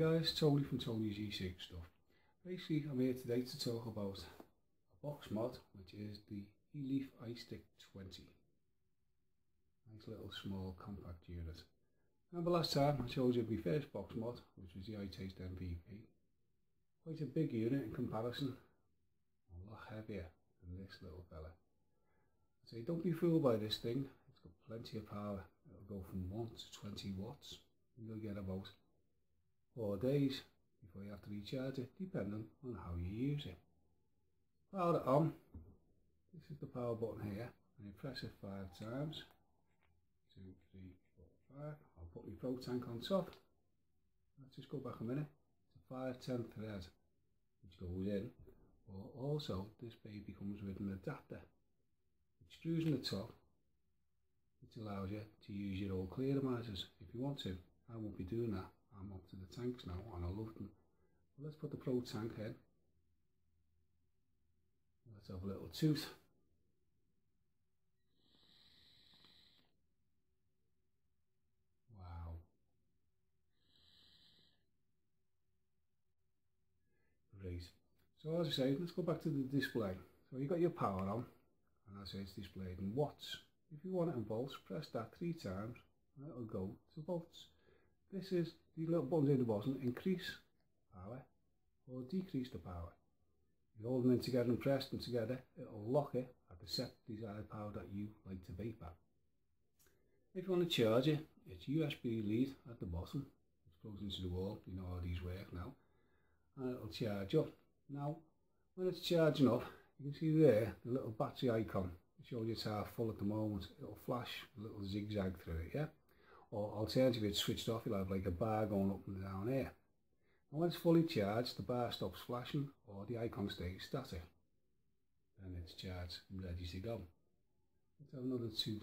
guys, Tony from Tony's E-Cig stuff. Basically I'm here today to talk about a box mod which is the eLeaf iStick 20. Nice little small compact unit. Remember last time I showed you my first box mod which was the iTaste MVP. Quite a big unit in comparison, a lot heavier than this little fella. So don't be fooled by this thing, it's got plenty of power. It'll go from 1 to 20 watts. You'll get about four days before you have to recharge it, depending on how you use it. Power it on. This is the power button here, and you press it five times. Two, three, four, five. I'll put my pro tank on top. Let's just go back a minute. It's a 510 thread, which goes in. But also, this baby comes with an adapter, which screws in the top, which allows you to use your old clearomisers if you want to. I won't be doing that. I'm up to the tanks now and I love them. let's put the Pro tank in. Let's have a little tooth. Wow. Great. So as I say, let's go back to the display. So you've got your power on, and as I say it's displayed in watts. If you want it in volts, press that three times, and it'll go to volts. This is the little buttons in the bottom increase power or decrease the power. You hold them in together and press them together, it'll lock it at the set desired power that you like to vape at. If you want to charge it, it's USB lead at the bottom, which plugs into the wall, you know how these work now, and it'll charge up. Now, when it's charging up, you can see there the little battery icon. It shows it's half full at the moment. It'll flash a little zigzag through it, yeah? Or alternatively it's switched off you'll have like a bar going up and down here. And when it's fully charged the bar stops flashing or the icon stays static. And it's charged and ready to go. Let's have another two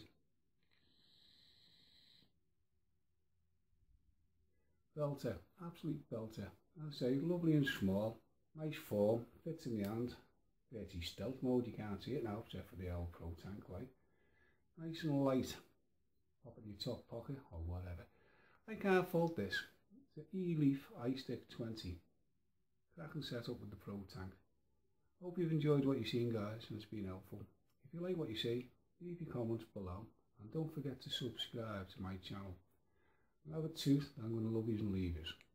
belter absolute belter. I say lovely and small. Nice form fits in the hand. Pretty stealth mode you can't see it now except for the old pro tank light. Nice and light your top pocket or whatever. I can't fault this. It's an eLeaf iStick 20. Cracking setup with the Pro Tank. Hope you've enjoyed what you've seen guys and it's been helpful. If you like what you see, leave your comments below and don't forget to subscribe to my channel. I have a tooth I'm going to love leave you.